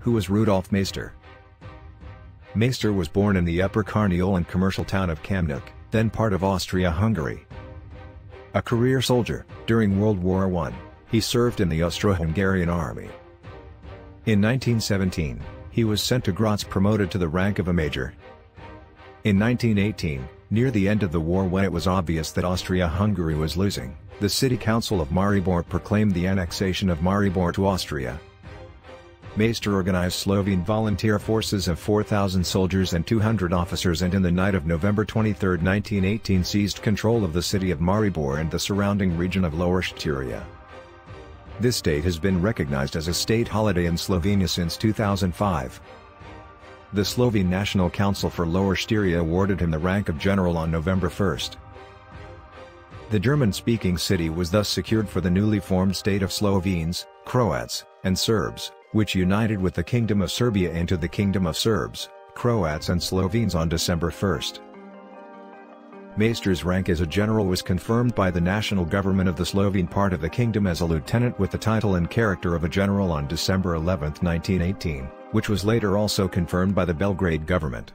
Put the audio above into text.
who was Rudolf Maister. Maister was born in the upper Carniolan commercial town of Kamnik, then part of Austria-Hungary. A career soldier, during World War I, he served in the Austro-Hungarian army. In 1917, he was sent to Graz promoted to the rank of a major. In 1918, near the end of the war when it was obvious that Austria-Hungary was losing, the city council of Maribor proclaimed the annexation of Maribor to Austria. Maister organized Slovene volunteer forces of 4,000 soldiers and 200 officers and in the night of November 23, 1918 seized control of the city of Maribor and the surrounding region of Lower Styria. This date has been recognized as a state holiday in Slovenia since 2005. The Slovene National Council for Lower Styria awarded him the rank of general on November 1. The German-speaking city was thus secured for the newly formed state of Slovenes, Croats, and Serbs which united with the Kingdom of Serbia into the Kingdom of Serbs, Croats and Slovenes on December 1. Maister's rank as a general was confirmed by the national government of the Slovene part of the kingdom as a lieutenant with the title and character of a general on December 11, 1918, which was later also confirmed by the Belgrade government.